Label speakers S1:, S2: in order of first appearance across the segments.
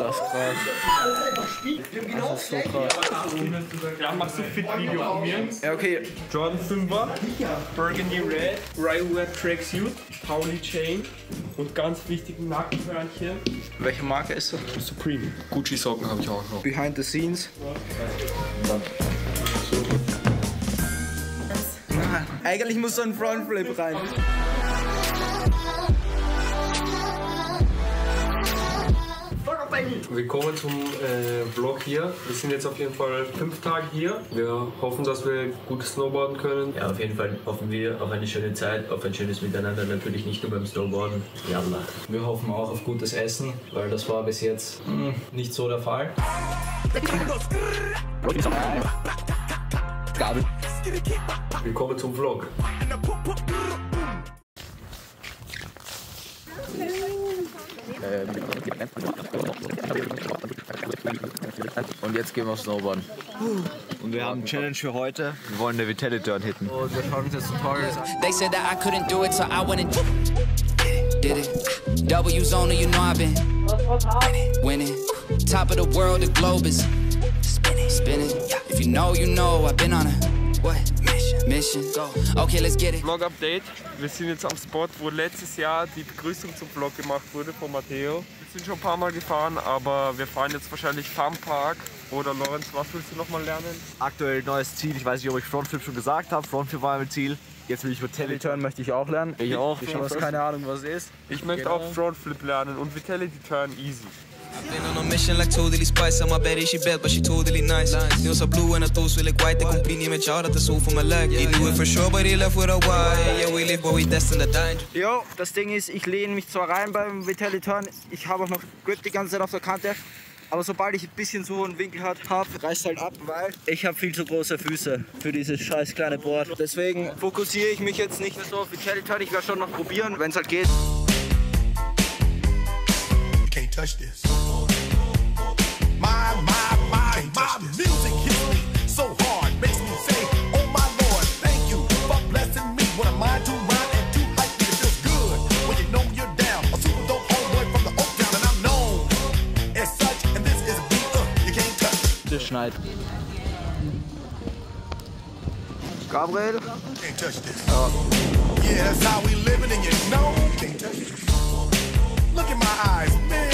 S1: ist
S2: krass. Das ist so krass.
S3: Ja, machst du Fit-Video von mir?
S2: Ja, okay.
S3: Jordan 5er, Burgundy Red, Rywear Tracksuit, Pauli Chain und ganz wichtigen Nackenhörnchen.
S2: Welche Marke ist das?
S3: Supreme.
S4: Gucci-Socken habe ich auch noch.
S2: Behind the scenes. Ah, Eigentlich muss so ein Frontflip rein.
S4: Willkommen zum äh, Vlog hier. Wir sind jetzt auf jeden Fall fünf Tage hier. Wir hoffen, dass wir gut snowboarden können.
S5: Ja, auf jeden Fall hoffen wir auf eine schöne Zeit, auf ein schönes Miteinander, natürlich nicht nur beim Snowboarden. Yalla.
S6: Wir hoffen auch auf gutes Essen, weil das war bis jetzt mh, nicht so der Fall.
S4: Willkommen zum Vlog.
S2: Und jetzt gehen wir Snowboarden.
S1: Und wir haben eine Challenge für heute. Wir wollen eine Vitality-Turn hitten.
S2: Und wir schauen uns jetzt Tutorials an.
S7: They said that I couldn't do it, so I went and did it. W's on it, you know I've been winning. Top of the world, the globe is spinning. spinning. If you know, you know, I've been on a what mission? Okay, let's get it.
S3: Vlog-Update. Wir sind jetzt am Spot, wo letztes Jahr die Begrüßung zum Vlog gemacht wurde von Matteo. Wir sind schon ein paar Mal gefahren, aber wir fahren jetzt wahrscheinlich Farm Park. Oder Lorenz, was willst du noch mal lernen?
S1: Aktuell neues Ziel. Ich weiß nicht, ob ich Frontflip schon gesagt habe. Frontflip war mein Ziel. Jetzt will ich Vitality Turn, möchte ich auch lernen.
S2: Ich auch.
S1: Ich habe keine Ahnung, was es ist.
S3: Ich möchte auch Frontflip lernen und Vitality Turn easy.
S7: Been on a mission like totally spice. On my bed she bad but she totally nice. Var så blue and I thought så like white Det kom bli med chart at det så for my leg He knew it for sure but he left with a why. Yeah we live but we destined to die.
S2: Jo, das Ding ist, ich lehne mich zwar rein beim Vitality Turn, ich habe auch noch Grip die ganze Zeit auf der Kante, aber sobald ich ein bisschen so einen Winkel habe, reißt halt ab, weil ich habe viel zu große Füße für dieses scheiß kleine Board. Deswegen fokussiere ich mich jetzt nicht mehr so auf Vitality Turn, ich werde schon noch probieren, wenn es halt geht.
S8: Can't touch this. My, my, my, my music hits me so hard, makes me say, Oh my Lord, thank you for blessing me. What a mind to rhyme and to hype me, it feels good when you know you're down. A super dope homeboy from the Oak Town, and I'm known as such. And this is a beat uh, you can't touch.
S2: Das schneit. Gabriel,
S8: Can't touch this. Yeah, that's how we living, and you know, can't touch this. Look in my eyes, man,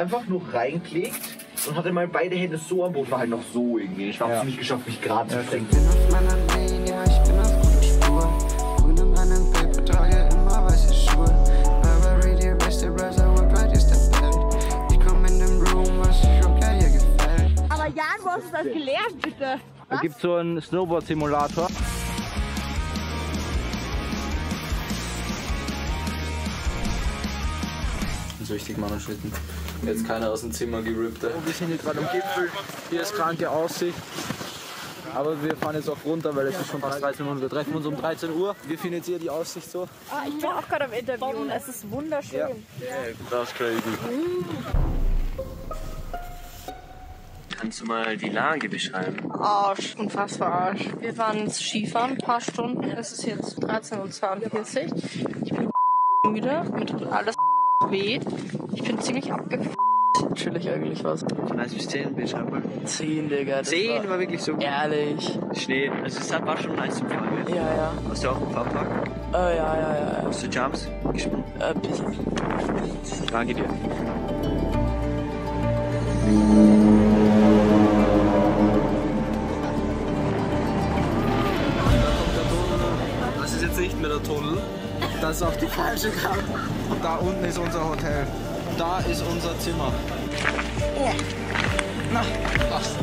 S9: einfach nur reingelegt und hatte mal beide Hände so am Boden, war halt noch so irgendwie. Ich habe es nicht geschafft, mich gerade zu strengen.
S7: auf meiner Lane, ja, ich bin auf guter Spur. Grün im reinen Paper, trage immer weiße Schuhe. Burberry, die beste Browser, worldwide ist der Welt. Ich komm in den Room, was ich schon geil hier gefällt.
S10: Aber Jan, wo hast du das gelernt, bitte?
S2: da gibt es so einen Snowboard-Simulator.
S6: So richtig Mannschaften. Jetzt keiner aus dem Zimmer gerippt. ey.
S2: Wir sind hier gerade am Gipfel, hier ist kranke Aussicht. Aber wir fahren jetzt auch runter, weil es ist schon fast 13 Uhr. Wir treffen uns um 13 Uhr. Wie findet ihr die Aussicht so?
S10: Ah, ich bin auch gerade am Interviewen. Es ist wunderschön.
S2: Ja.
S1: Das ist crazy.
S5: Kannst du mal die Lage beschreiben?
S10: Arsch, unfassbar Arsch. Wir waren jetzt Skifahren, ein paar Stunden. Es ist jetzt 13.42 Uhr. Ich bin müde, mir tut alles weh. Ich bin ziemlich abgefuckt. Chillig eigentlich was.
S5: Von 1 bis 10 beschreib mal.
S10: 10, Digga. das
S5: 10 war wirklich so.
S10: Ehrlich.
S5: Schnee. Also es war schon nice zum Fahren.
S10: Ja, ja.
S5: Hast du auch einen Fahrpark?
S10: Äh, ja, ja, ja. ja.
S5: Hast du Jumps gesprungen?
S10: Äh, bisschen.
S5: Danke dir.
S2: Das ist jetzt nicht mehr der Tunnel. Das ist auf die falsche Karte. Da unten ist unser Hotel. Da ist unser Zimmer. Oh. Na, passt.